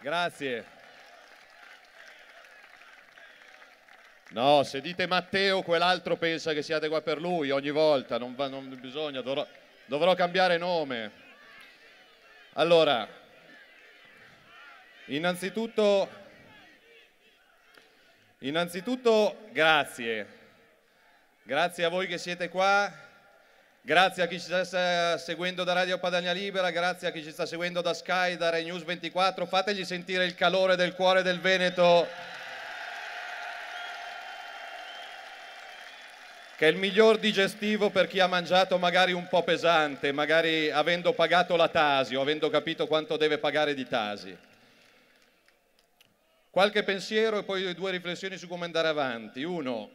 Grazie. No, se dite Matteo, quell'altro pensa che siate qua per lui ogni volta, non, va, non bisogna, dovrò, dovrò cambiare nome. Allora, innanzitutto, innanzitutto grazie, grazie a voi che siete qua, grazie a chi ci sta seguendo da Radio Padania Libera, grazie a chi ci sta seguendo da Sky, da Rai News 24, fategli sentire il calore del cuore del Veneto. che è il miglior digestivo per chi ha mangiato magari un po' pesante, magari avendo pagato la Tasi o avendo capito quanto deve pagare di Tasi. Qualche pensiero e poi due riflessioni su come andare avanti. Uno,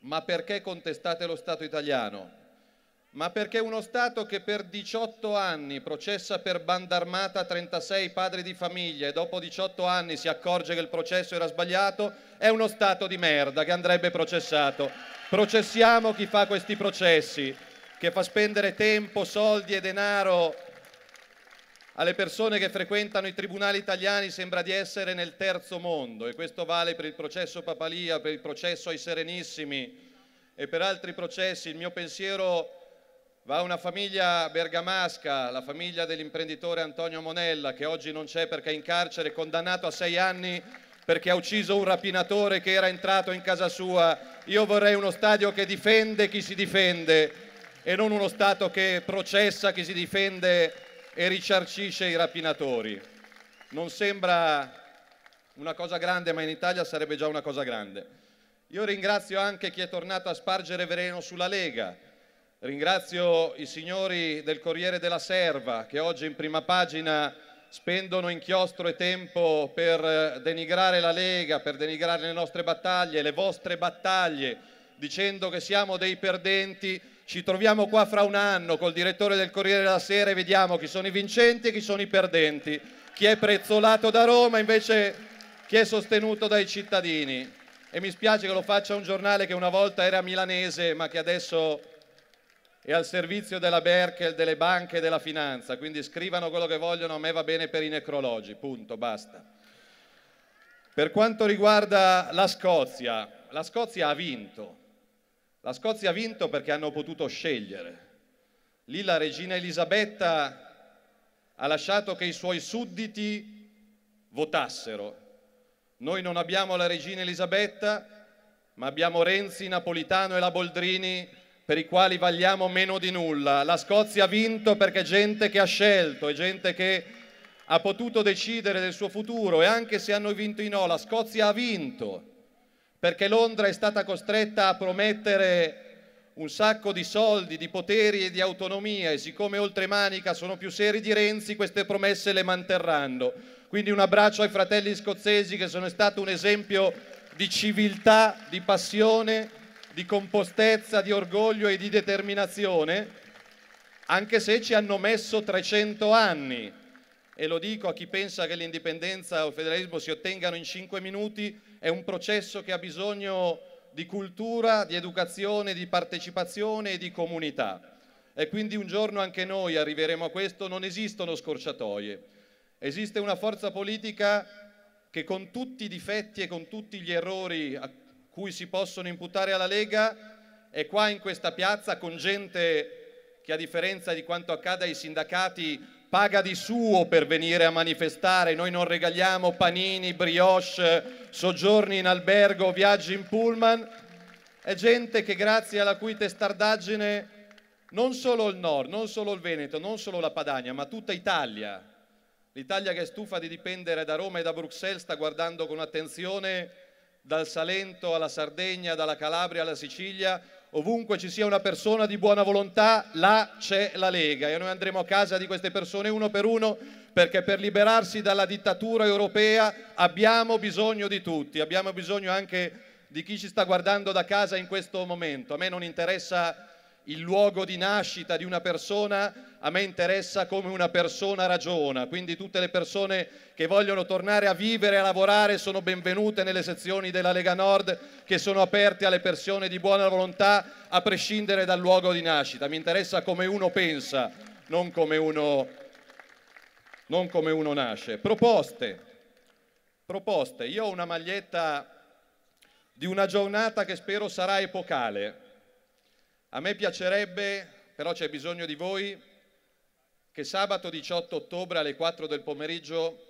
ma perché contestate lo Stato italiano? Ma perché uno Stato che per 18 anni processa per banda armata 36 padri di famiglia e dopo 18 anni si accorge che il processo era sbagliato, è uno Stato di merda che andrebbe processato Processiamo chi fa questi processi, che fa spendere tempo, soldi e denaro alle persone che frequentano i tribunali italiani sembra di essere nel terzo mondo e questo vale per il processo Papalia, per il processo ai Serenissimi e per altri processi. Il mio pensiero va una famiglia bergamasca, la famiglia dell'imprenditore Antonio Monella che oggi non c'è perché è in carcere, condannato a sei anni perché ha ucciso un rapinatore che era entrato in casa sua. Io vorrei uno stadio che difende chi si difende e non uno Stato che processa chi si difende e risarcisce i rapinatori. Non sembra una cosa grande, ma in Italia sarebbe già una cosa grande. Io ringrazio anche chi è tornato a spargere veleno sulla Lega. Ringrazio i signori del Corriere della Serva che oggi in prima pagina spendono inchiostro e tempo per eh, denigrare la Lega, per denigrare le nostre battaglie, le vostre battaglie, dicendo che siamo dei perdenti, ci troviamo qua fra un anno col direttore del Corriere della Sera e vediamo chi sono i vincenti e chi sono i perdenti, chi è prezzolato da Roma invece chi è sostenuto dai cittadini. E mi spiace che lo faccia un giornale che una volta era milanese ma che adesso e al servizio della Berkel, delle banche e della finanza, quindi scrivano quello che vogliono, a me va bene per i necrologi, punto, basta. Per quanto riguarda la Scozia, la Scozia ha vinto. La Scozia ha vinto perché hanno potuto scegliere. Lì la regina Elisabetta ha lasciato che i suoi sudditi votassero. Noi non abbiamo la regina Elisabetta, ma abbiamo Renzi, Napolitano e la Boldrini per i quali valiamo meno di nulla. La Scozia ha vinto perché gente che ha scelto, è gente che ha potuto decidere del suo futuro e anche se hanno vinto i no, la Scozia ha vinto perché Londra è stata costretta a promettere un sacco di soldi, di poteri e di autonomia e siccome oltre Manica sono più seri di Renzi, queste promesse le manterranno. Quindi un abbraccio ai fratelli scozzesi che sono stati un esempio di civiltà, di passione di compostezza, di orgoglio e di determinazione, anche se ci hanno messo 300 anni. E lo dico a chi pensa che l'indipendenza o il federalismo si ottengano in 5 minuti, è un processo che ha bisogno di cultura, di educazione, di partecipazione e di comunità. E quindi un giorno anche noi arriveremo a questo, non esistono scorciatoie. Esiste una forza politica che con tutti i difetti e con tutti gli errori cui si possono imputare alla Lega è qua in questa piazza con gente che a differenza di quanto accade ai sindacati paga di suo per venire a manifestare, noi non regaliamo panini, brioche, soggiorni in albergo, viaggi in pullman, è gente che grazie alla cui testardaggine non solo il nord, non solo il Veneto, non solo la Padania, ma tutta Italia, l'Italia che è stufa di dipendere da Roma e da Bruxelles sta guardando con attenzione dal Salento alla Sardegna, dalla Calabria alla Sicilia, ovunque ci sia una persona di buona volontà, là c'è la Lega e noi andremo a casa di queste persone uno per uno perché per liberarsi dalla dittatura europea abbiamo bisogno di tutti, abbiamo bisogno anche di chi ci sta guardando da casa in questo momento. A me non interessa il luogo di nascita di una persona, a me interessa come una persona ragiona, quindi tutte le persone che vogliono tornare a vivere e a lavorare sono benvenute nelle sezioni della Lega Nord che sono aperte alle persone di buona volontà a prescindere dal luogo di nascita. Mi interessa come uno pensa, non come uno, non come uno nasce. Proposte. proposte. Io ho una maglietta di una giornata che spero sarà epocale. A me piacerebbe, però c'è bisogno di voi, che sabato 18 ottobre alle 4 del pomeriggio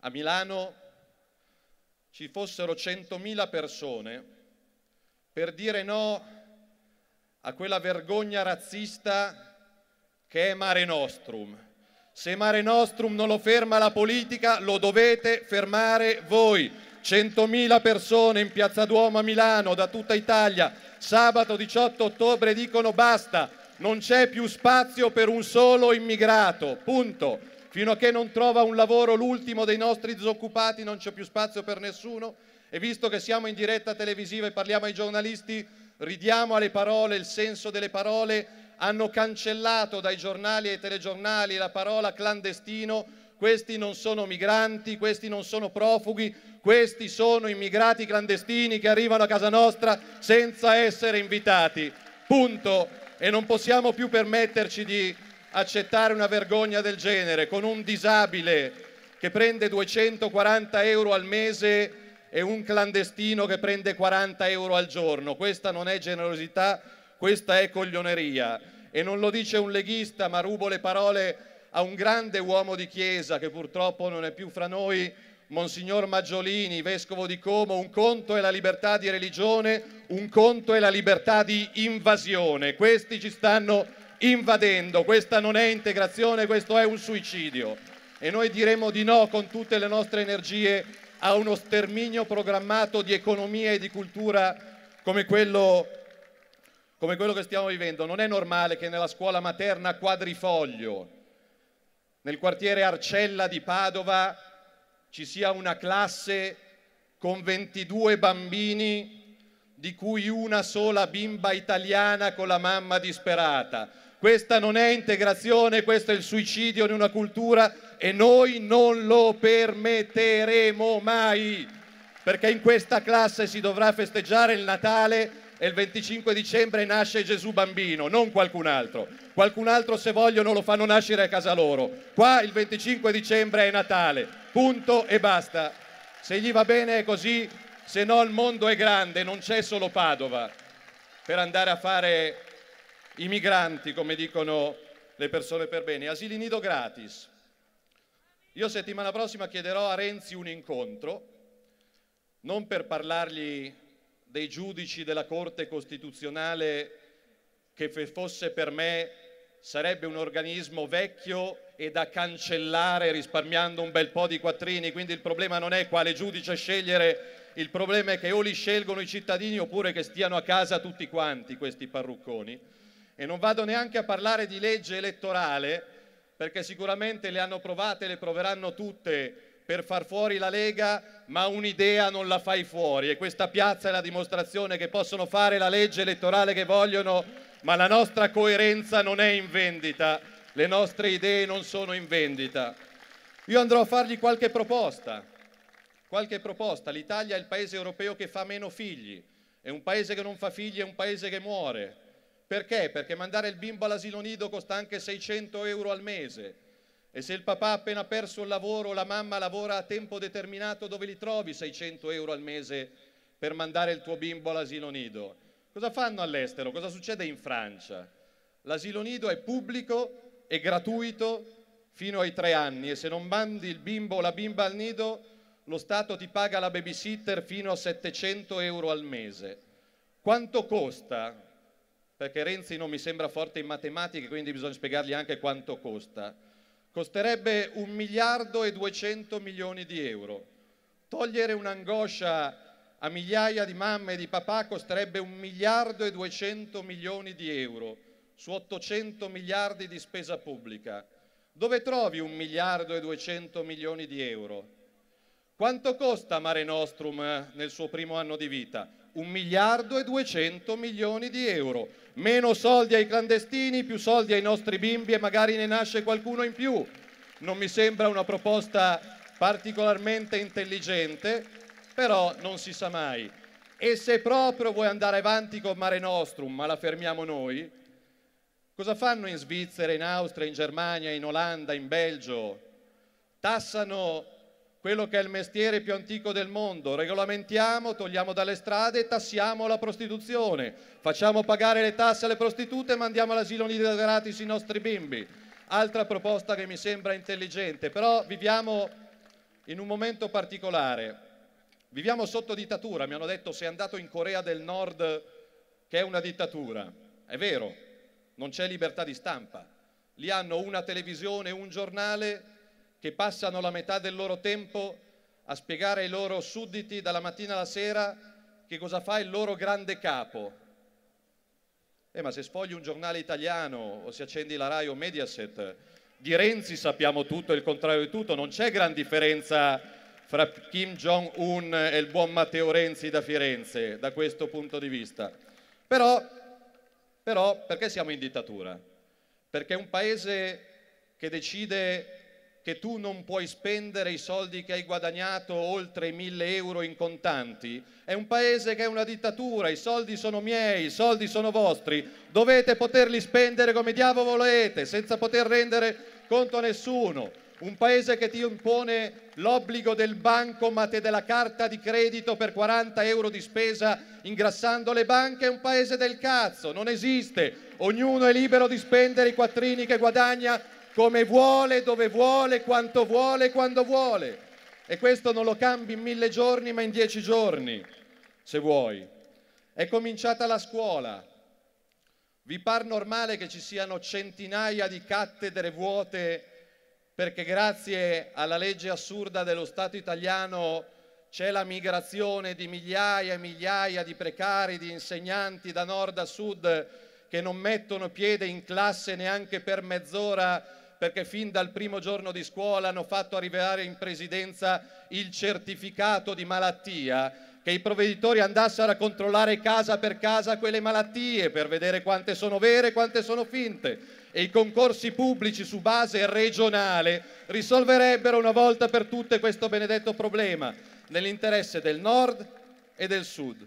a Milano ci fossero 100.000 persone per dire no a quella vergogna razzista che è Mare Nostrum. Se Mare Nostrum non lo ferma la politica, lo dovete fermare voi. 100.000 persone in Piazza Duomo a Milano, da tutta Italia, sabato 18 ottobre dicono basta, non c'è più spazio per un solo immigrato, punto. Fino a che non trova un lavoro l'ultimo dei nostri disoccupati non c'è più spazio per nessuno. E visto che siamo in diretta televisiva e parliamo ai giornalisti, ridiamo alle parole il senso delle parole. Hanno cancellato dai giornali e ai telegiornali la parola clandestino. Questi non sono migranti, questi non sono profughi, questi sono immigrati clandestini che arrivano a casa nostra senza essere invitati. Punto. E non possiamo più permetterci di accettare una vergogna del genere con un disabile che prende 240 euro al mese e un clandestino che prende 40 euro al giorno. Questa non è generosità, questa è coglioneria. E non lo dice un leghista, ma rubo le parole a un grande uomo di chiesa che purtroppo non è più fra noi, Monsignor Maggiolini, vescovo di Como, un conto è la libertà di religione, un conto è la libertà di invasione. Questi ci stanno invadendo, questa non è integrazione, questo è un suicidio. E noi diremo di no con tutte le nostre energie a uno sterminio programmato di economia e di cultura come quello, come quello che stiamo vivendo. Non è normale che nella scuola materna Quadrifoglio, nel quartiere Arcella di Padova, ci sia una classe con 22 bambini di cui una sola bimba italiana con la mamma disperata. Questa non è integrazione, questo è il suicidio di una cultura e noi non lo permetteremo mai, perché in questa classe si dovrà festeggiare il Natale e il 25 dicembre nasce Gesù bambino, non qualcun altro. Qualcun altro se vogliono lo fanno nascere a casa loro. Qua il 25 dicembre è Natale, punto e basta. Se gli va bene è così, se no il mondo è grande, non c'è solo Padova per andare a fare i migranti, come dicono le persone per bene. Asili nido gratis. Io settimana prossima chiederò a Renzi un incontro, non per parlargli dei giudici della Corte Costituzionale che fosse per me sarebbe un organismo vecchio e da cancellare risparmiando un bel po' di quattrini, quindi il problema non è quale giudice scegliere il problema è che o li scelgono i cittadini oppure che stiano a casa tutti quanti questi parrucconi. E non vado neanche a parlare di legge elettorale, perché sicuramente le hanno provate, le proveranno tutte per far fuori la Lega, ma un'idea non la fai fuori e questa piazza è la dimostrazione che possono fare la legge elettorale che vogliono, ma la nostra coerenza non è in vendita, le nostre idee non sono in vendita. Io andrò a fargli qualche proposta, qualche proposta. L'Italia è il paese europeo che fa meno figli, è un paese che non fa figli, è un paese che muore. Perché? Perché mandare il bimbo all'asilo nido costa anche 600 euro al mese. E se il papà ha appena perso il lavoro, la mamma lavora a tempo determinato, dove li trovi 600 euro al mese per mandare il tuo bimbo all'asilo nido? Cosa fanno all'estero? Cosa succede in Francia? L'asilo nido è pubblico e gratuito fino ai tre anni e se non mandi il bimbo o la bimba al nido lo Stato ti paga la babysitter fino a 700 euro al mese. Quanto costa? Perché Renzi non mi sembra forte in matematica, quindi bisogna spiegargli anche quanto costa. Costerebbe un miliardo e 200 milioni di euro. Togliere un'angoscia a migliaia di mamme e di papà costerebbe un miliardo e 200 milioni di euro su 800 miliardi di spesa pubblica. Dove trovi un miliardo e 200 milioni di euro? Quanto costa Mare Nostrum eh, nel suo primo anno di vita? Un miliardo e 200 milioni di euro. Meno soldi ai clandestini, più soldi ai nostri bimbi e magari ne nasce qualcuno in più. Non mi sembra una proposta particolarmente intelligente, però non si sa mai. E se proprio vuoi andare avanti con Mare Nostrum, ma la fermiamo noi, cosa fanno in Svizzera, in Austria, in Germania, in Olanda, in Belgio? Tassano quello che è il mestiere più antico del mondo, regolamentiamo, togliamo dalle strade e tassiamo la prostituzione, facciamo pagare le tasse alle prostitute e mandiamo all'asilo nido gratis i nostri bimbi. Altra proposta che mi sembra intelligente, però viviamo in un momento particolare. Viviamo sotto dittatura, mi hanno detto sei andato in Corea del Nord che è una dittatura. È vero, non c'è libertà di stampa. Lì hanno una televisione, un giornale che passano la metà del loro tempo a spiegare ai loro sudditi dalla mattina alla sera che cosa fa il loro grande capo. Eh, ma se sfogli un giornale italiano o se accendi la RAI o Mediaset, di Renzi sappiamo tutto e il contrario di tutto, non c'è gran differenza fra Kim Jong-un e il buon Matteo Renzi da Firenze, da questo punto di vista. Però, però perché siamo in dittatura? Perché un paese che decide che tu non puoi spendere i soldi che hai guadagnato oltre i mille euro in contanti. È un paese che è una dittatura, i soldi sono miei, i soldi sono vostri, dovete poterli spendere come diavolo volete, senza poter rendere conto a nessuno. Un paese che ti impone l'obbligo del bancomat e della carta di credito per 40 euro di spesa ingrassando le banche è un paese del cazzo, non esiste. Ognuno è libero di spendere i quattrini che guadagna come vuole, dove vuole, quanto vuole, quando vuole. E questo non lo cambi in mille giorni, ma in dieci giorni, se vuoi. È cominciata la scuola. Vi par normale che ci siano centinaia di cattedre vuote perché grazie alla legge assurda dello Stato italiano c'è la migrazione di migliaia e migliaia di precari, di insegnanti da nord a sud che non mettono piede in classe neanche per mezz'ora perché fin dal primo giorno di scuola hanno fatto arrivare in presidenza il certificato di malattia, che i provveditori andassero a controllare casa per casa quelle malattie per vedere quante sono vere e quante sono finte e i concorsi pubblici su base regionale risolverebbero una volta per tutte questo benedetto problema nell'interesse del nord e del sud.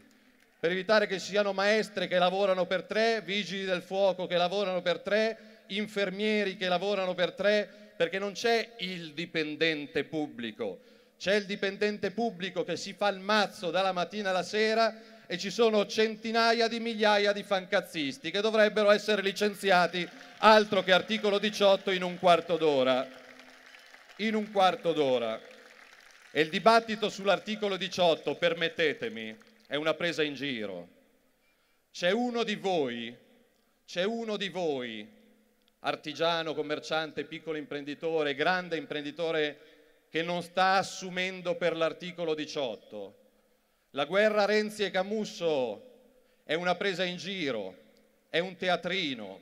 Per evitare che ci siano maestre che lavorano per tre, vigili del fuoco che lavorano per tre infermieri che lavorano per tre, perché non c'è il dipendente pubblico, c'è il dipendente pubblico che si fa il mazzo dalla mattina alla sera e ci sono centinaia di migliaia di fancazzisti che dovrebbero essere licenziati altro che articolo 18 in un quarto d'ora. In un quarto d'ora. E il dibattito sull'articolo 18, permettetemi, è una presa in giro. C'è uno di voi, c'è uno di voi artigiano, commerciante, piccolo imprenditore, grande imprenditore che non sta assumendo per l'articolo 18. La guerra Renzi e Camusso è una presa in giro, è un teatrino,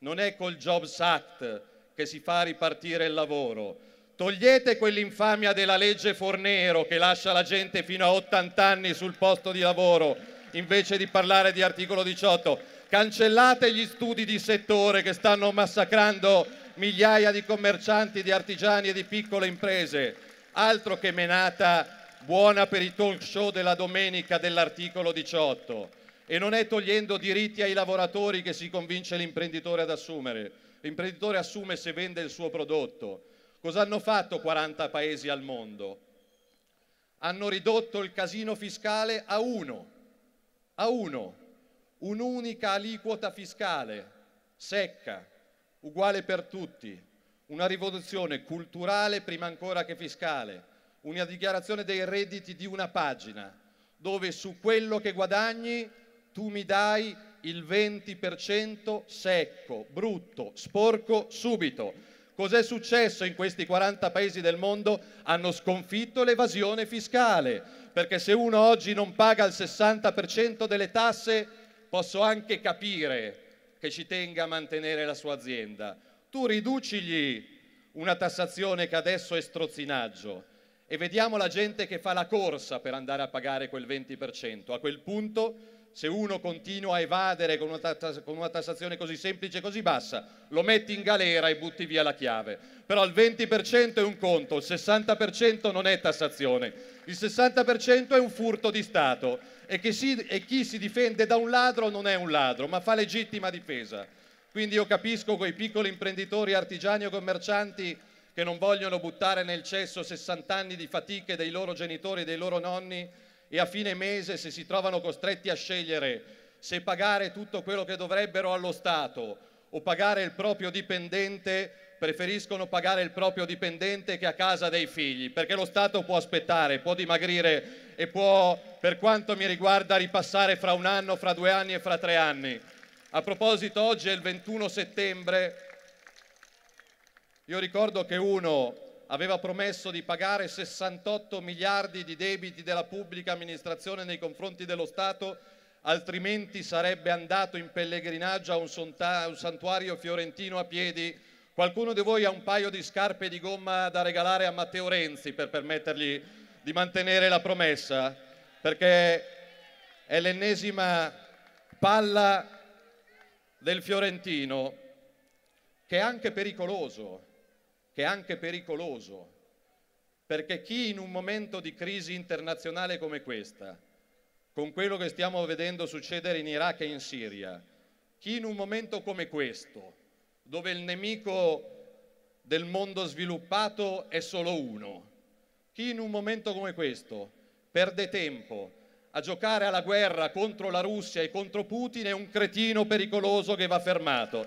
non è col Jobs Act che si fa ripartire il lavoro. Togliete quell'infamia della legge Fornero che lascia la gente fino a 80 anni sul posto di lavoro invece di parlare di articolo 18 cancellate gli studi di settore che stanno massacrando migliaia di commercianti, di artigiani e di piccole imprese, altro che menata buona per i talk show della domenica dell'articolo 18. E non è togliendo diritti ai lavoratori che si convince l'imprenditore ad assumere. L'imprenditore assume se vende il suo prodotto. Cosa hanno fatto 40 paesi al mondo? Hanno ridotto il casino fiscale a uno, a uno un'unica aliquota fiscale secca, uguale per tutti, una rivoluzione culturale prima ancora che fiscale, una dichiarazione dei redditi di una pagina, dove su quello che guadagni tu mi dai il 20% secco, brutto, sporco, subito. Cos'è successo in questi 40 paesi del mondo? Hanno sconfitto l'evasione fiscale, perché se uno oggi non paga il 60% delle tasse posso anche capire che ci tenga a mantenere la sua azienda. Tu riducigli una tassazione che adesso è strozzinaggio e vediamo la gente che fa la corsa per andare a pagare quel 20%. A quel punto, se uno continua a evadere con una, tassazione così semplice e così bassa, lo metti in galera e butti via la chiave. Però il 20% è un conto, il 60% non è tassazione, il 60% è un furto di Stato e, si, e chi si difende da un ladro non è un ladro, ma fa legittima difesa. Quindi io capisco quei piccoli imprenditori, artigiani o commercianti che non vogliono buttare nel cesso 60 anni di fatiche dei loro genitori e dei loro nonni e a fine mese se si trovano costretti a scegliere se pagare tutto quello che dovrebbero allo Stato o pagare il proprio dipendente, preferiscono pagare il proprio dipendente che a casa dei figli, perché lo Stato può aspettare, può dimagrire e può, per quanto mi riguarda, ripassare fra un anno, fra due anni e fra tre anni. A proposito, oggi è il 21 settembre io ricordo che uno aveva promesso di pagare 68 miliardi di debiti della pubblica amministrazione nei confronti dello Stato, altrimenti sarebbe andato in pellegrinaggio a un, un santuario fiorentino a piedi. Qualcuno di voi ha un paio di scarpe di gomma da regalare a Matteo Renzi per permettergli di mantenere la promessa? Perché è l'ennesima palla del fiorentino che è anche pericoloso che è anche pericoloso, perché chi in un momento di crisi internazionale come questa, con quello che stiamo vedendo succedere in Iraq e in Siria, chi in un momento come questo, dove il nemico del mondo sviluppato è solo uno, chi in un momento come questo perde tempo a giocare alla guerra contro la Russia e contro Putin è un cretino pericoloso che va fermato,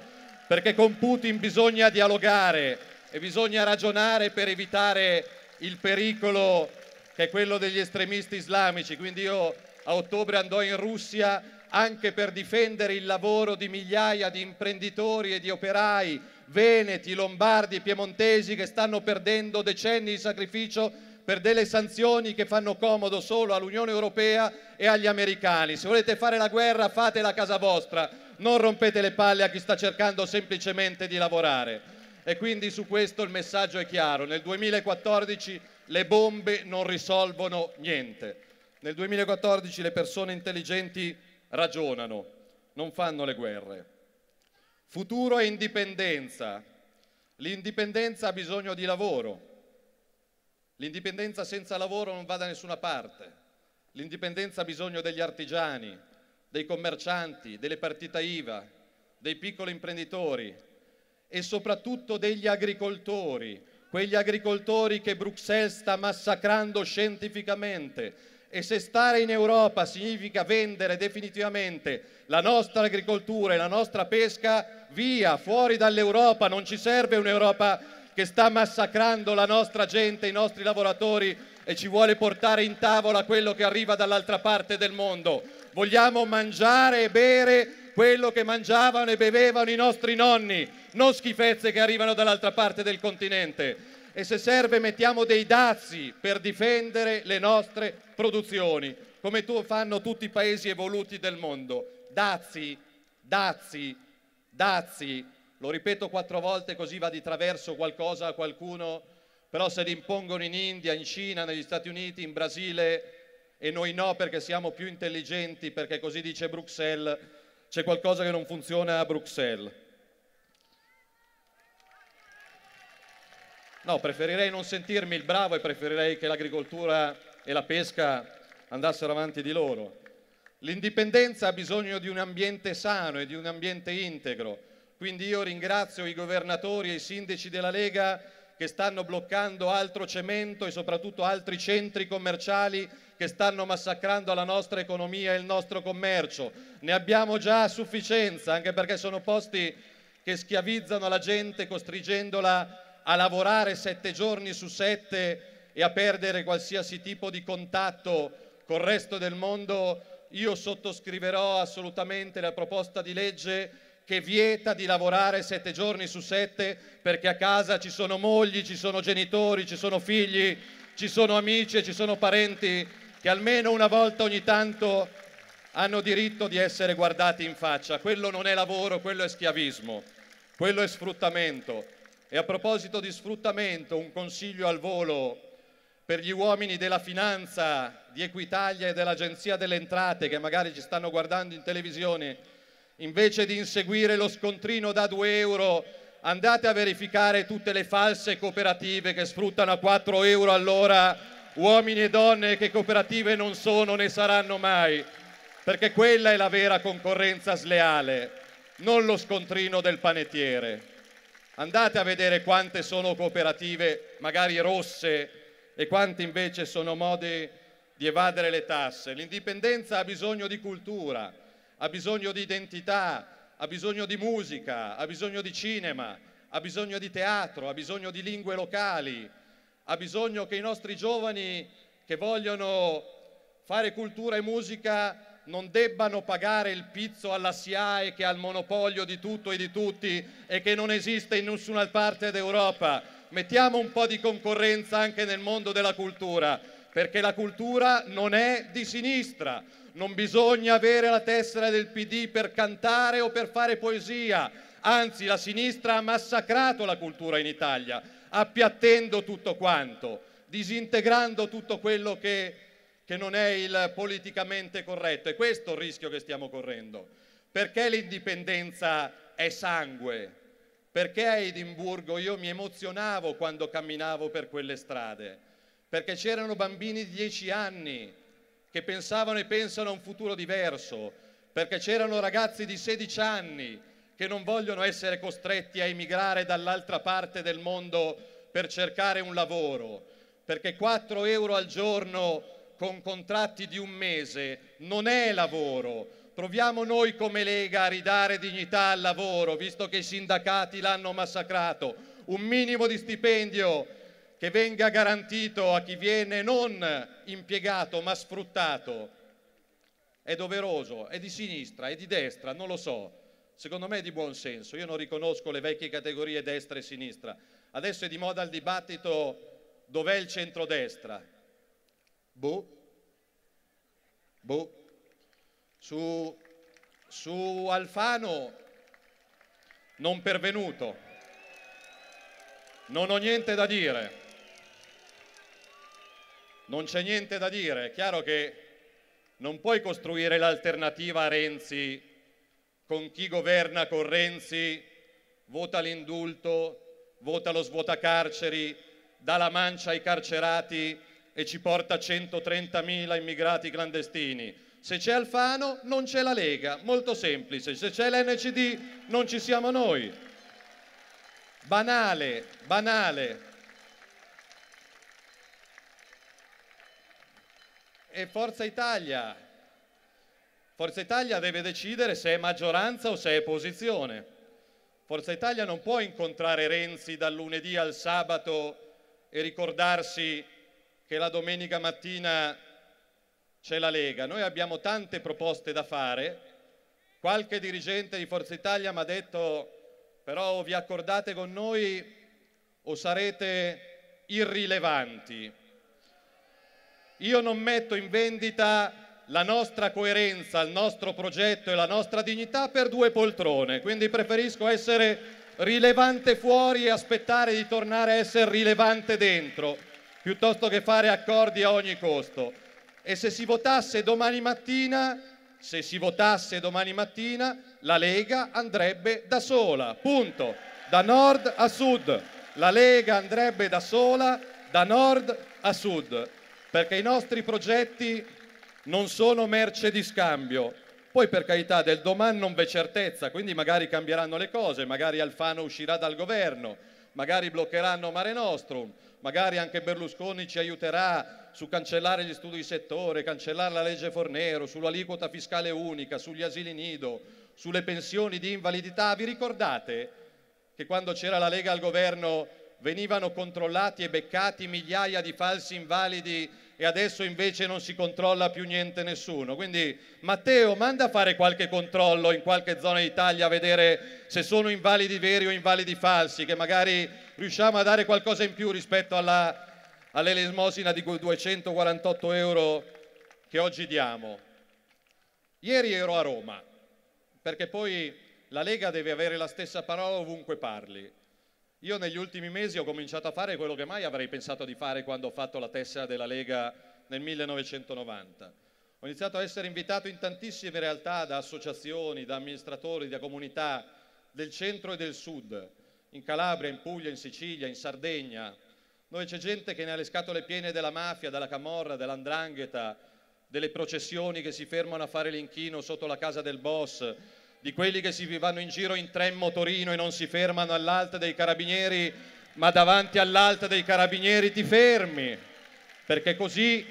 perché con Putin bisogna dialogare, e bisogna ragionare per evitare il pericolo che è quello degli estremisti islamici. Quindi io a ottobre andrò in Russia anche per difendere il lavoro di migliaia di imprenditori e di operai veneti, lombardi e piemontesi che stanno perdendo decenni di sacrificio per delle sanzioni che fanno comodo solo all'Unione Europea e agli americani. Se volete fare la guerra fatela a casa vostra, non rompete le palle a chi sta cercando semplicemente di lavorare e quindi su questo il messaggio è chiaro. Nel 2014 le bombe non risolvono niente. Nel 2014 le persone intelligenti ragionano, non fanno le guerre. Futuro e indipendenza. L'indipendenza ha bisogno di lavoro. L'indipendenza senza lavoro non va da nessuna parte. L'indipendenza ha bisogno degli artigiani, dei commercianti, delle partite IVA, dei piccoli imprenditori, e soprattutto degli agricoltori, quegli agricoltori che Bruxelles sta massacrando scientificamente. E se stare in Europa significa vendere definitivamente la nostra agricoltura e la nostra pesca, via, fuori dall'Europa, non ci serve un'Europa che sta massacrando la nostra gente, i nostri lavoratori e ci vuole portare in tavola quello che arriva dall'altra parte del mondo. Vogliamo mangiare e bere quello che mangiavano e bevevano i nostri nonni, non schifezze che arrivano dall'altra parte del continente. E se serve mettiamo dei dazi per difendere le nostre produzioni, come fanno tutti i paesi evoluti del mondo. Dazi, dazi, dazi. Lo ripeto quattro volte così va di traverso qualcosa a qualcuno, però se li impongono in India, in Cina, negli Stati Uniti, in Brasile e noi no perché siamo più intelligenti, perché così dice Bruxelles, c'è qualcosa che non funziona a Bruxelles. No, preferirei non sentirmi il bravo e preferirei che l'agricoltura e la pesca andassero avanti di loro. L'indipendenza ha bisogno di un ambiente sano e di un ambiente integro, quindi io ringrazio i governatori e i sindaci della Lega che stanno bloccando altro cemento e soprattutto altri centri commerciali che stanno massacrando la nostra economia e il nostro commercio. Ne abbiamo già a sufficienza, anche perché sono posti che schiavizzano la gente costringendola a lavorare sette giorni su sette e a perdere qualsiasi tipo di contatto col resto del mondo. Io sottoscriverò assolutamente la proposta di legge che vieta di lavorare sette giorni su sette perché a casa ci sono mogli, ci sono genitori, ci sono figli, ci sono amici e ci sono parenti che almeno una volta ogni tanto hanno diritto di essere guardati in faccia. Quello non è lavoro, quello è schiavismo, quello è sfruttamento. E a proposito di sfruttamento, un consiglio al volo per gli uomini della finanza di Equitalia e dell'Agenzia delle Entrate che magari ci stanno guardando in televisione, invece di inseguire lo scontrino da 2 euro, andate a verificare tutte le false cooperative che sfruttano a 4 euro all'ora uomini e donne che cooperative non sono né saranno mai, perché quella è la vera concorrenza sleale, non lo scontrino del panettiere. Andate a vedere quante sono cooperative, magari rosse, e quante invece sono modi di evadere le tasse. L'indipendenza ha bisogno di cultura, ha bisogno di identità, ha bisogno di musica, ha bisogno di cinema, ha bisogno di teatro, ha bisogno di lingue locali, ha bisogno che i nostri giovani che vogliono fare cultura e musica non debbano pagare il pizzo alla SIAE che ha il monopolio di tutto e di tutti e che non esiste in nessuna parte d'Europa. Mettiamo un po' di concorrenza anche nel mondo della cultura, perché la cultura non è di sinistra. Non bisogna avere la tessera del PD per cantare o per fare poesia. Anzi, la sinistra ha massacrato la cultura in Italia, appiattendo tutto quanto, disintegrando tutto quello che che non è il politicamente corretto. E questo è il rischio che stiamo correndo. Perché l'indipendenza è sangue? Perché a Edimburgo io mi emozionavo quando camminavo per quelle strade? Perché c'erano bambini di 10 anni che pensavano e pensano a un futuro diverso, perché c'erano ragazzi di 16 anni che non vogliono essere costretti a emigrare dall'altra parte del mondo per cercare un lavoro, perché 4 euro al giorno con contratti di un mese non è lavoro. Proviamo noi come Lega a ridare dignità al lavoro, visto che i sindacati l'hanno massacrato. Un minimo di stipendio che venga garantito a chi viene non impiegato ma sfruttato. È doveroso, è di sinistra, è di destra, non lo so. Secondo me è di buon senso. Io non riconosco le vecchie categorie destra e sinistra. Adesso è di moda il dibattito dov'è il centrodestra. Boh. Boh. Su, su Alfano non pervenuto. Non ho niente da dire. Non c'è niente da dire. È chiaro che non puoi costruire l'alternativa a Renzi con chi governa con Renzi, vota l'indulto, vota lo svuotacarceri, dà la mancia ai carcerati e ci porta 130.000 immigrati clandestini. Se c'è Alfano non c'è la Lega, molto semplice. Se c'è l'NCD non ci siamo noi. Banale, banale. E Forza Italia. Forza Italia deve decidere se è maggioranza o se è opposizione. Forza Italia non può incontrare Renzi dal lunedì al sabato e ricordarsi che la domenica mattina c'è la Lega. Noi abbiamo tante proposte da fare. Qualche dirigente di Forza Italia mi ha detto però o vi accordate con noi o sarete irrilevanti. Io non metto in vendita la nostra coerenza, il nostro progetto e la nostra dignità per due poltrone, quindi preferisco essere rilevante fuori e aspettare di tornare a essere rilevante dentro piuttosto che fare accordi a ogni costo. E se si votasse domani mattina, se si votasse domani mattina, la Lega andrebbe da sola, punto, da nord a sud. La Lega andrebbe da sola, da nord a sud, perché i nostri progetti non sono merce di scambio. Poi per carità del domani non v'è certezza, quindi magari cambieranno le cose, magari Alfano uscirà dal governo, magari bloccheranno Mare Nostrum, magari anche Berlusconi ci aiuterà su cancellare gli studi di settore, cancellare la legge Fornero, sull'aliquota fiscale unica, sugli asili nido, sulle pensioni di invalidità. Vi ricordate che quando c'era la Lega al governo venivano controllati e beccati migliaia di falsi invalidi e adesso invece non si controlla più niente nessuno. Quindi Matteo, manda a fare qualche controllo in qualche zona d'Italia a vedere se sono invalidi veri o invalidi falsi, che magari riusciamo a dare qualcosa in più rispetto all'elemosina di 248 euro che oggi diamo. Ieri ero a Roma, perché poi la Lega deve avere la stessa parola ovunque parli. Io negli ultimi mesi ho cominciato a fare quello che mai avrei pensato di fare quando ho fatto la tessera della Lega nel 1990. Ho iniziato a essere invitato in tantissime realtà da associazioni, da amministratori, da comunità del centro e del sud, in Calabria, in Puglia, in Sicilia, in Sardegna, dove c'è gente che ne ha le scatole piene della mafia, della camorra, dell'andrangheta, delle processioni che si fermano a fare l'inchino sotto la casa del boss, di quelli che si vanno in giro in tren motorino e non si fermano all'alta dei carabinieri, ma davanti all'alta dei carabinieri ti fermi, perché così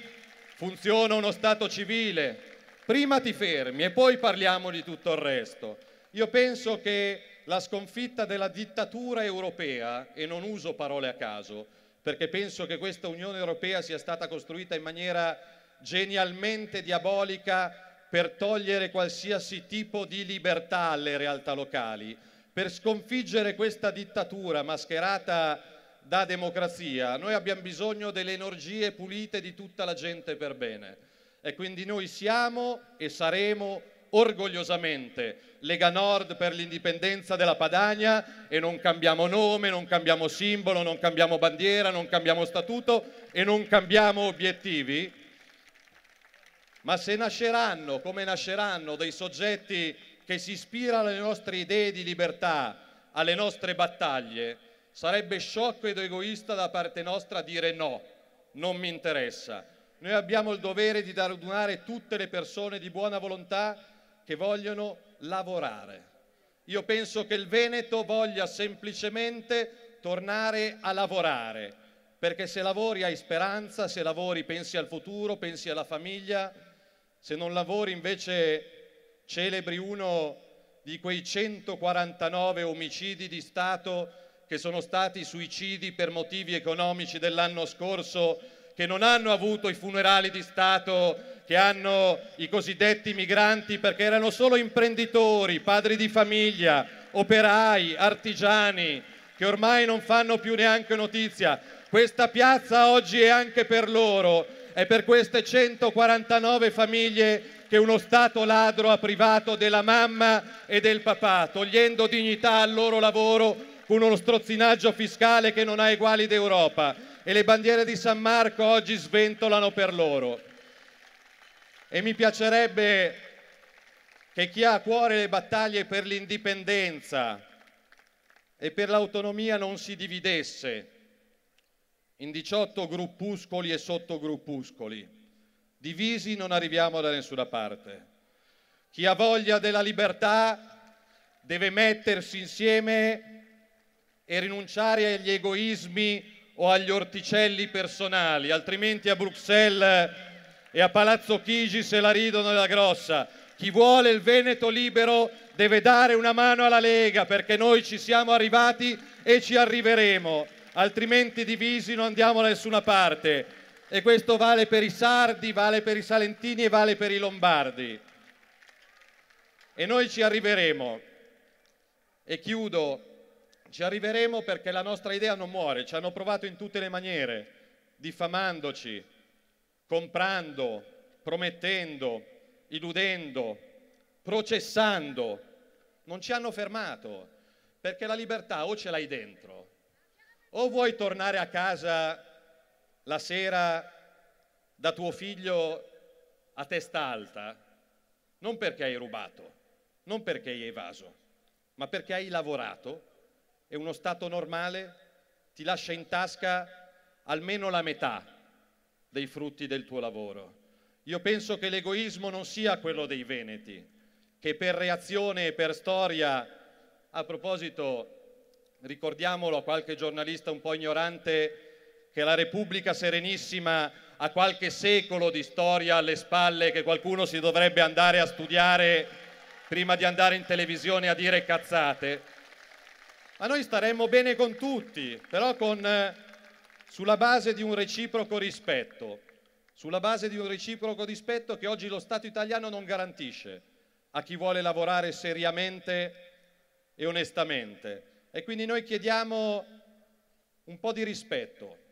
funziona uno Stato civile. Prima ti fermi e poi parliamo di tutto il resto. Io penso che la sconfitta della dittatura europea, e non uso parole a caso, perché penso che questa Unione Europea sia stata costruita in maniera genialmente diabolica per togliere qualsiasi tipo di libertà alle realtà locali, per sconfiggere questa dittatura mascherata da democrazia, noi abbiamo bisogno delle energie pulite di tutta la gente per bene. E quindi noi siamo e saremo orgogliosamente Lega Nord per l'indipendenza della Padania e non cambiamo nome, non cambiamo simbolo, non cambiamo bandiera, non cambiamo statuto e non cambiamo obiettivi. Ma se nasceranno, come nasceranno, dei soggetti che si ispirano alle nostre idee di libertà, alle nostre battaglie, sarebbe sciocco ed egoista da parte nostra dire no, non mi interessa. Noi abbiamo il dovere di radunare tutte le persone di buona volontà che vogliono lavorare. Io penso che il Veneto voglia semplicemente tornare a lavorare, perché se lavori hai speranza, se lavori pensi al futuro, pensi alla famiglia, se non lavori invece celebri uno di quei 149 omicidi di Stato che sono stati suicidi per motivi economici dell'anno scorso, che non hanno avuto i funerali di Stato che hanno i cosiddetti migranti perché erano solo imprenditori, padri di famiglia, operai, artigiani, che ormai non fanno più neanche notizia. Questa piazza oggi è anche per loro, è per queste 149 famiglie che uno Stato ladro ha privato della mamma e del papà, togliendo dignità al loro lavoro con uno strozzinaggio fiscale che non ha eguali d'Europa. E le bandiere di San Marco oggi sventolano per loro. E mi piacerebbe che chi ha a cuore le battaglie per l'indipendenza e per l'autonomia non si dividesse in 18 gruppuscoli e sottogruppuscoli. Divisi non arriviamo da nessuna parte. Chi ha voglia della libertà deve mettersi insieme e rinunciare agli egoismi o agli orticelli personali, altrimenti a Bruxelles e a Palazzo Chigi se la ridono della grossa. Chi vuole il Veneto libero deve dare una mano alla Lega perché noi ci siamo arrivati e ci arriveremo, altrimenti divisi non andiamo da nessuna parte. E questo vale per i sardi, vale per i salentini e vale per i lombardi. E noi ci arriveremo. E chiudo, ci arriveremo perché la nostra idea non muore, ci hanno provato in tutte le maniere, diffamandoci, comprando, promettendo, illudendo, processando. Non ci hanno fermato, perché la libertà o ce l'hai dentro, o vuoi tornare a casa la sera da tuo figlio a testa alta, non perché hai rubato, non perché hai evaso, ma perché hai lavorato e uno Stato normale ti lascia in tasca almeno la metà dei frutti del tuo lavoro. Io penso che l'egoismo non sia quello dei veneti, che per reazione e per storia, a proposito, ricordiamolo a qualche giornalista un po' ignorante, che la Repubblica Serenissima ha qualche secolo di storia alle spalle che qualcuno si dovrebbe andare a studiare prima di andare in televisione a dire cazzate. Ma noi staremmo bene con tutti, però con sulla base di un reciproco rispetto, sulla base di un reciproco rispetto che oggi lo Stato italiano non garantisce a chi vuole lavorare seriamente e onestamente. E quindi noi chiediamo un po' di rispetto.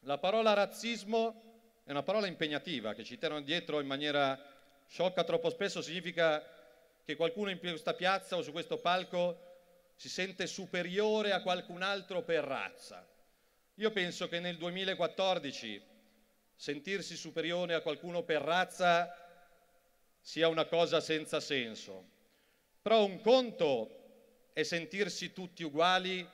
La parola razzismo è una parola impegnativa che ci tirano dietro in maniera sciocca troppo spesso, significa che qualcuno in questa piazza o su questo palco si sente superiore a qualcun altro per razza. Io penso che nel 2014 sentirsi superiore a qualcuno per razza sia una cosa senza senso. Però un conto è sentirsi tutti uguali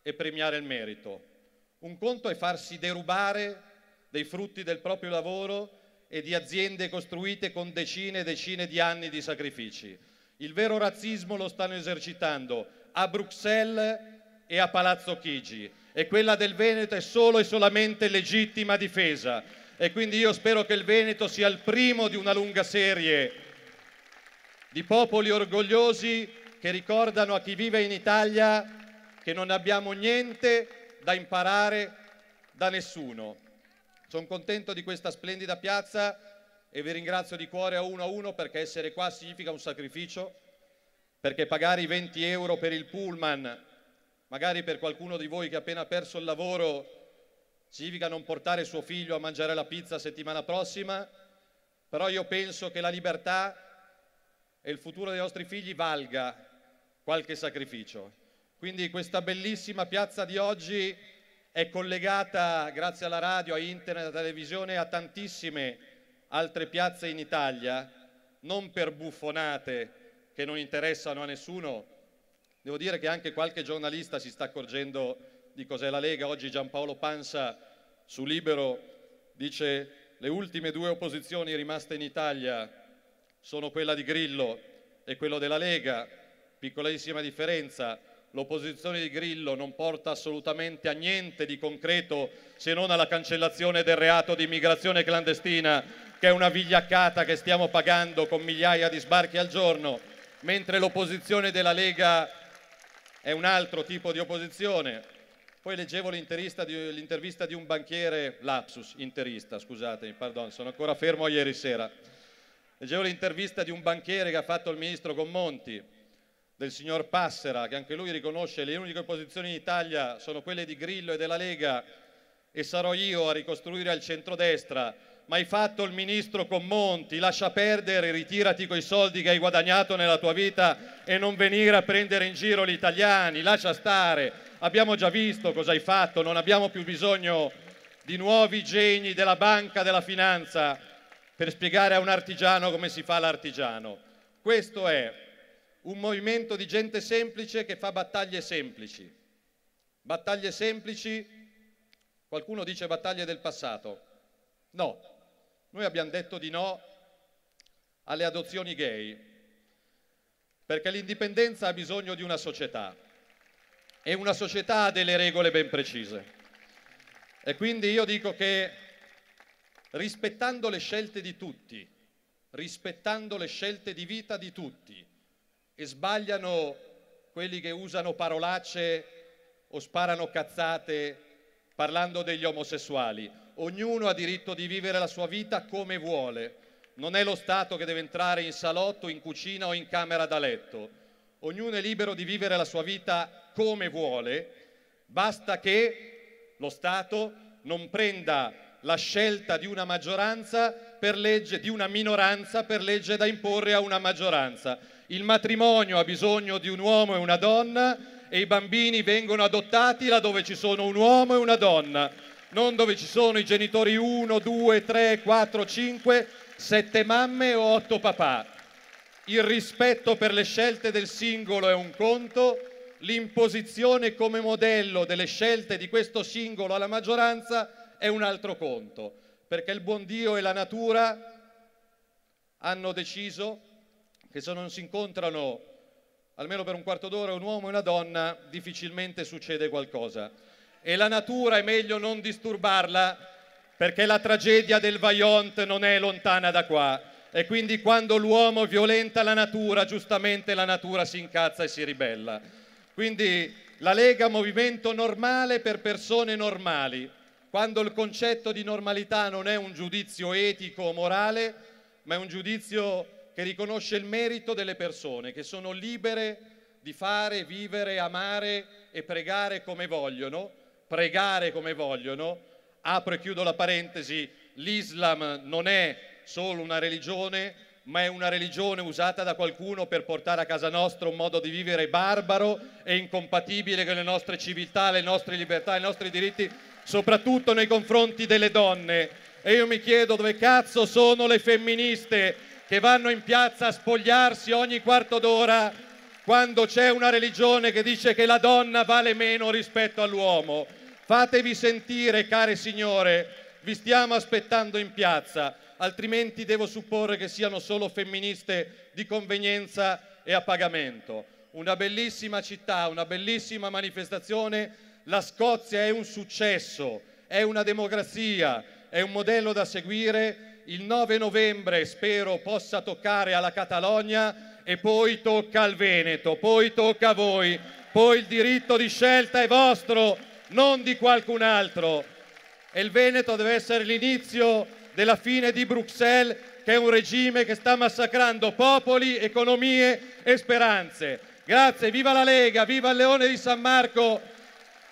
e premiare il merito. Un conto è farsi derubare dei frutti del proprio lavoro e di aziende costruite con decine e decine di anni di sacrifici. Il vero razzismo lo stanno esercitando a Bruxelles e a Palazzo Chigi e quella del Veneto è solo e solamente legittima difesa. E quindi io spero che il Veneto sia il primo di una lunga serie di popoli orgogliosi che ricordano a chi vive in Italia che non abbiamo niente da imparare da nessuno. Sono contento di questa splendida piazza e vi ringrazio di cuore a uno a uno perché essere qua significa un sacrificio, perché pagare i 20 euro per il pullman, magari per qualcuno di voi che ha appena perso il lavoro, significa non portare suo figlio a mangiare la pizza settimana prossima, però io penso che la libertà e il futuro dei nostri figli valga qualche sacrificio. Quindi questa bellissima piazza di oggi è collegata, grazie alla radio, a internet, alla televisione, a tantissime altre piazze in Italia, non per buffonate che non interessano a nessuno. Devo dire che anche qualche giornalista si sta accorgendo di cos'è la Lega. Oggi Giampaolo Pansa su Libero dice le ultime due opposizioni rimaste in Italia sono quella di Grillo e quello della Lega. Piccolissima differenza, l'opposizione di Grillo non porta assolutamente a niente di concreto se non alla cancellazione del reato di immigrazione clandestina che è una vigliaccata che stiamo pagando con migliaia di sbarchi al giorno, mentre l'opposizione della Lega è un altro tipo di opposizione. Poi leggevo l'intervista di, di un banchiere, lapsus, interista, scusatemi, pardon, sono ancora fermo ieri sera. Leggevo l'intervista di un banchiere che ha fatto il ministro Gommonti, del signor Passera, che anche lui riconosce le uniche opposizioni in Italia sono quelle di Grillo e della Lega e sarò io a ricostruire al centrodestra ma hai fatto il ministro con Monti, lascia perdere, ritirati quei soldi che hai guadagnato nella tua vita e non venire a prendere in giro gli italiani, lascia stare, abbiamo già visto cosa hai fatto, non abbiamo più bisogno di nuovi geni della banca, della finanza per spiegare a un artigiano come si fa l'artigiano. Questo è un movimento di gente semplice che fa battaglie semplici. Battaglie semplici, qualcuno dice battaglie del passato. No, noi abbiamo detto di no alle adozioni gay, perché l'indipendenza ha bisogno di una società e una società ha delle regole ben precise. E quindi io dico che rispettando le scelte di tutti, rispettando le scelte di vita di tutti, e sbagliano quelli che usano parolacce o sparano cazzate parlando degli omosessuali ognuno ha diritto di vivere la sua vita come vuole. Non è lo Stato che deve entrare in salotto, in cucina o in camera da letto. Ognuno è libero di vivere la sua vita come vuole, basta che lo Stato non prenda la scelta di una maggioranza per legge, di una minoranza per legge da imporre a una maggioranza. Il matrimonio ha bisogno di un uomo e una donna e i bambini vengono adottati laddove ci sono un uomo e una donna non dove ci sono i genitori 1, 2, 3, 4, 5, 7 mamme o 8 papà. Il rispetto per le scelte del singolo è un conto, l'imposizione come modello delle scelte di questo singolo alla maggioranza è un altro conto, perché il buon Dio e la natura hanno deciso che se non si incontrano almeno per un quarto d'ora un uomo e una donna, difficilmente succede qualcosa. E la natura è meglio non disturbarla perché la tragedia del Vajont non è lontana da qua. E quindi quando l'uomo violenta la natura, giustamente la natura si incazza e si ribella. Quindi la Lega movimento normale per persone normali, quando il concetto di normalità non è un giudizio etico o morale, ma è un giudizio che riconosce il merito delle persone, che sono libere di fare, vivere, amare e pregare come vogliono pregare come vogliono. Apro e chiudo la parentesi, l'Islam non è solo una religione, ma è una religione usata da qualcuno per portare a casa nostra un modo di vivere barbaro e incompatibile con le nostre civiltà, le nostre libertà, i nostri diritti, soprattutto nei confronti delle donne. E io mi chiedo dove cazzo sono le femministe che vanno in piazza a spogliarsi ogni quarto d'ora quando c'è una religione che dice che la donna vale meno rispetto all'uomo. Fatevi sentire, care signore, vi stiamo aspettando in piazza, altrimenti devo supporre che siano solo femministe di convenienza e a pagamento. Una bellissima città, una bellissima manifestazione. La Scozia è un successo, è una democrazia, è un modello da seguire. Il 9 novembre spero possa toccare alla Catalogna e poi tocca al Veneto, poi tocca a voi, poi il diritto di scelta è vostro, non di qualcun altro. E il Veneto deve essere l'inizio della fine di Bruxelles, che è un regime che sta massacrando popoli, economie e speranze. Grazie, viva la Lega, viva il Leone di San Marco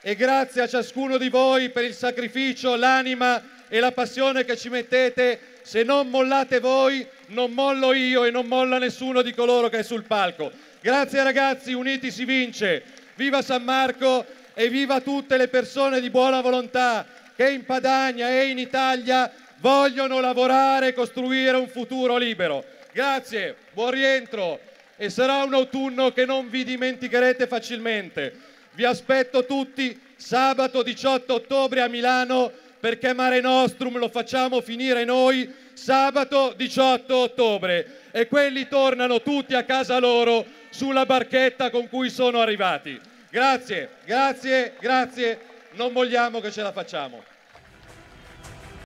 e grazie a ciascuno di voi per il sacrificio, l'anima e la passione che ci mettete. Se non mollate voi, non mollo io e non molla nessuno di coloro che è sul palco. Grazie ragazzi, uniti si vince. Viva San Marco e viva tutte le persone di buona volontà che in Padania e in Italia vogliono lavorare e costruire un futuro libero. Grazie, buon rientro e sarà un autunno che non vi dimenticherete facilmente. Vi aspetto tutti sabato 18 ottobre a Milano perché Mare Nostrum lo facciamo finire noi sabato 18 ottobre e quelli tornano tutti a casa loro sulla barchetta con cui sono arrivati. Grazie, grazie, grazie, non vogliamo che ce la facciamo.